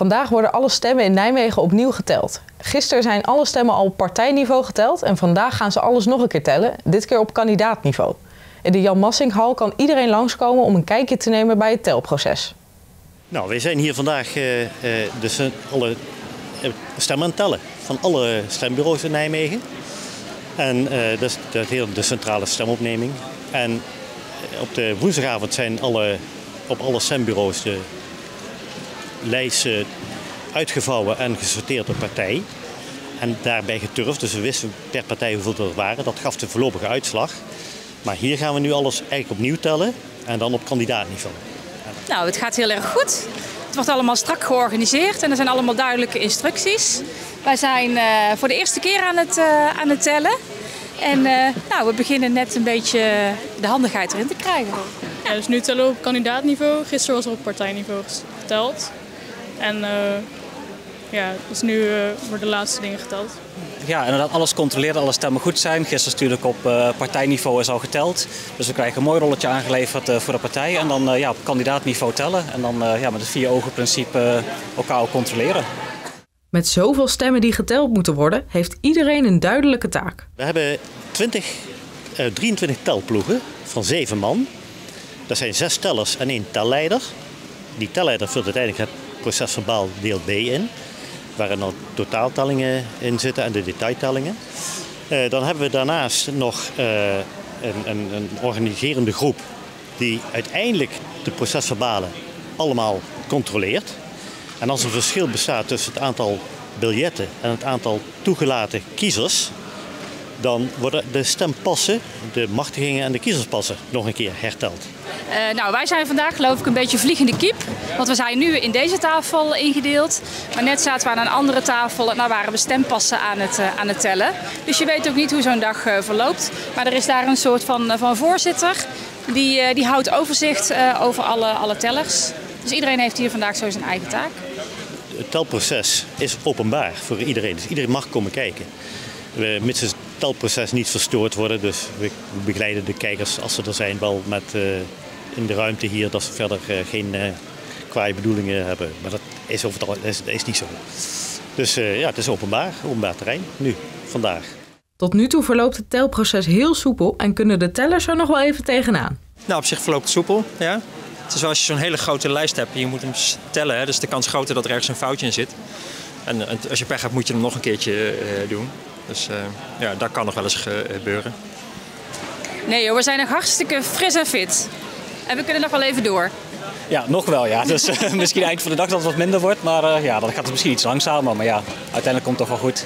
Vandaag worden alle stemmen in Nijmegen opnieuw geteld. Gisteren zijn alle stemmen al op partijniveau geteld en vandaag gaan ze alles nog een keer tellen, dit keer op kandidaatniveau. In de Jan Massinghal kan iedereen langskomen om een kijkje te nemen bij het telproces. Nou, wij zijn hier vandaag uh, dus alle stemmen aan het tellen van alle stembureaus in Nijmegen. En dat is de centrale stemopneming. En op de woensdagavond zijn alle, op alle stembureaus de lijsten uitgevouwen en gesorteerd partij. En daarbij geturfd, dus we wisten per partij hoeveel er waren. Dat gaf de voorlopige uitslag. Maar hier gaan we nu alles eigenlijk opnieuw tellen en dan op kandidaatniveau. Nou, het gaat heel erg goed. Het wordt allemaal strak georganiseerd en er zijn allemaal duidelijke instructies. Wij zijn uh, voor de eerste keer aan het, uh, aan het tellen. En uh, nou, we beginnen net een beetje de handigheid erin te krijgen. Ja, dus nu tellen we op kandidaatniveau. Gisteren was er op partijniveau geteld. En uh, ja, dus nu uh, worden de laatste dingen geteld. Ja, inderdaad, alles controleren, alle stemmen goed zijn. Gisteren natuurlijk op uh, partijniveau is al geteld. Dus we krijgen een mooi rolletje aangeleverd voor de partij. En dan ja, op kandidaatniveau tellen. En dan ja, met het vier ogen principe elkaar ook controleren. Met zoveel stemmen die geteld moeten worden, heeft iedereen een duidelijke taak. We hebben 20, 23 telploegen van zeven man. Dat zijn zes tellers en één telleider. Die telleider vult uiteindelijk het procesverbaal deel B in, waar er nog totaaltellingen in zitten en de detailtellingen. Uh, dan hebben we daarnaast nog uh, een, een, een, organiserende groep die uiteindelijk de procesverbalen allemaal controleert. En als er verschil bestaat tussen het aantal biljetten en het aantal toegelaten kiezers, dan worden de stempassen, de machtigingen en de kiezerspassen nog een keer herteld. Uh, nou, wij zijn vandaag geloof ik een beetje vliegende kip. Want we zijn nu in deze tafel ingedeeld. Maar net zaten we aan een andere tafel en daar waren we stempassen aan het, uh, aan het tellen. Dus je weet ook niet hoe zo'n dag uh, verloopt. Maar er is daar een soort van, van voorzitter. Die, die houdt overzicht over alle, alle tellers. Dus iedereen heeft hier vandaag zo zijn eigen taak. Het telproces is openbaar voor iedereen. Dus iedereen mag komen kijken. We, mits telproces niet verstoord worden. Dus we begeleiden de kijkers als ze er zijn wel met in de ruimte hier dat ze verder uh, geen uh, kwaaie bedoelingen hebben. Maar dat is, over het, is, is niet zo. Dus uh, ja, het is openbaar, openbaar terrein nu, vandaag. Tot nu toe verloopt het telproces heel soepel en kunnen de tellers er nog wel even tegenaan. Nou, op zich verloopt het soepel, ja. Het is als je zo'n hele grote lijst hebt en je moet hem tellen, hè, dus de kans groter dat er ergens een foutje in zit. En als je pech hebt, moet je hem nog een keertje doen. Dus ja, dat kan nog wel eens gebeuren. Nee joh, we zijn nog hartstikke fris en fit. En we kunnen nog wel even door. Ja, nog wel ja. Dus misschien eind van de dag dat het wat minder wordt. Maar uh, ja, dan gaat het misschien iets langzamer. Maar ja, uiteindelijk komt het toch wel goed.